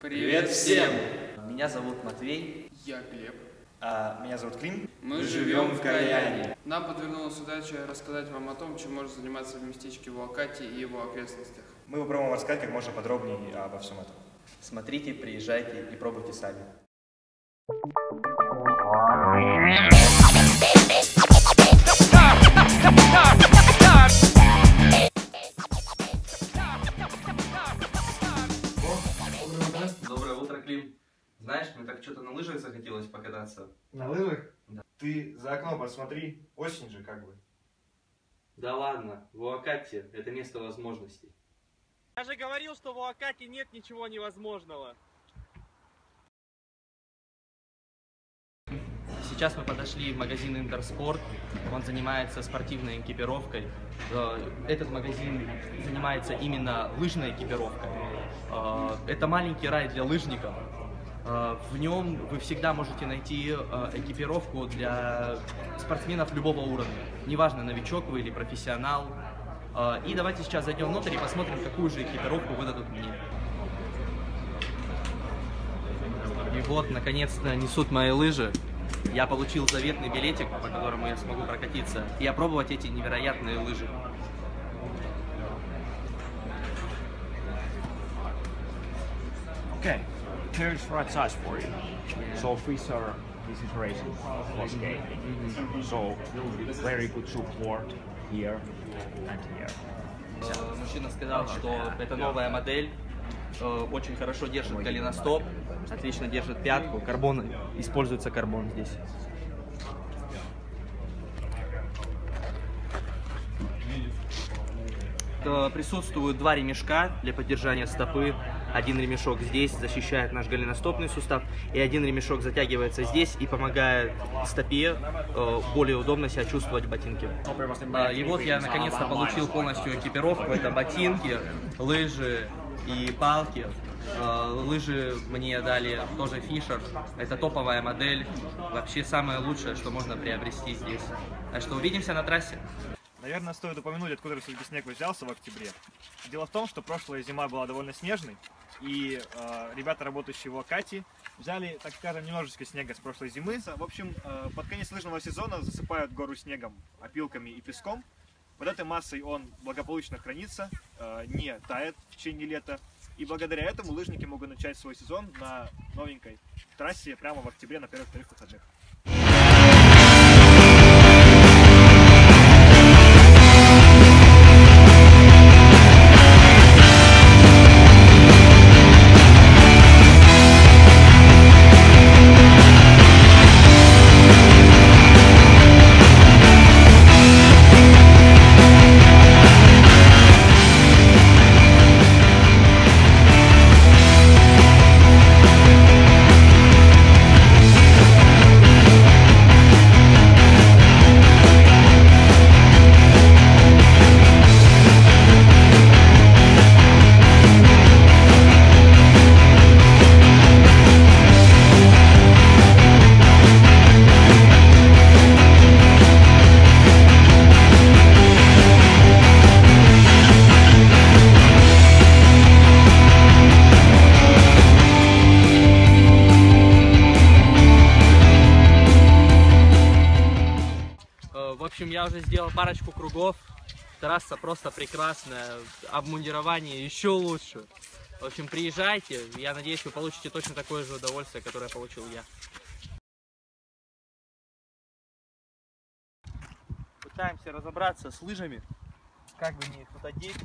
Привет всем! Меня зовут Матвей. Я Глеб. А, меня зовут Клим. Мы, живем в Каяне. Нам подвернулась удача рассказать вам о том, чем можно заниматься в местечке Вуакати и его окрестностях. Мы попробуем рассказать как можно подробнее обо всем этом. Смотрите, приезжайте и пробуйте сами. Что-то на лыжах захотелось покататься. На лыжах? Да. Ты за окно посмотри, осень же как бы. Да ладно, Вуакати – это место возможностей. Я же говорил, что в Уакате нет ничего невозможного. Сейчас мы подошли в магазин Интерспорт. Он занимается спортивной экипировкой. Э, Этот магазин занимается именно лыжной экипировкой. Э, Это маленький рай для лыжников. Э, В нем вы всегда можете найти э, экипировку для спортсменов любого уровня. Неважно, новичок вы или профессионал. Э, И давайте сейчас зайдем внутрь и посмотрим, какую же экипировку выдадут мне. И вот, наконец-то, несут мои лыжи. Я получил заветный билетик, по которому я смогу прокатиться и опробовать эти невероятные лыжи. Okay, what I charge for you. So Fisher, this is racing plus gaming. So very good support here and here. Э, Мужчина сказал, что это новая модель, э, очень хорошо держит голеностоп, отлично держит пятку, карбон, используется карбон здесь. Присутствуют два ремешка для поддержания стопы. Один ремешок здесь защищает наш голеностопный сустав, и один ремешок затягивается здесь и помогает стопе э, более удобно себя чувствовать в ботинке. А, И вот я наконец-то получил полностью экипировку. Это ботинки, лыжи и палки. А, Лыжи мне дали тоже Фишер. Это топовая модель. Вообще самое лучшее, что можно приобрести здесь. Так что увидимся на трассе. Наверное, стоит упомянуть, откуда все-таки снег взялся в октябре. Дело в том, что прошлая зима была довольно снежной, и э, ребята, работающие в Акати, взяли, так скажем, немножечко снега с прошлой зимы. В общем, э, под конец лыжного сезона засыпают гору снегом, опилками и песком. Под этой массой он благополучно хранится, э, не тает в течение лета. И благодаря этому лыжники могут начать свой сезон на новенькой трассе прямо в октябре на первых-вторых выходных. Общем, я уже сделал парочку кругов. Трасса просто прекрасная. Обмундирование еще лучше. В общем, приезжайте. Я надеюсь, вы получите точно такое же удовольствие, которое получил я. Пытаемся разобраться с лыжами. Как бы мне их тут одеть.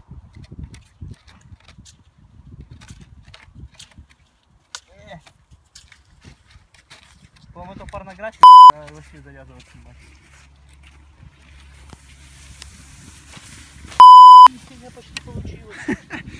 Э. По-моему, это порнография. Надо Вообще завязывать почти получилось.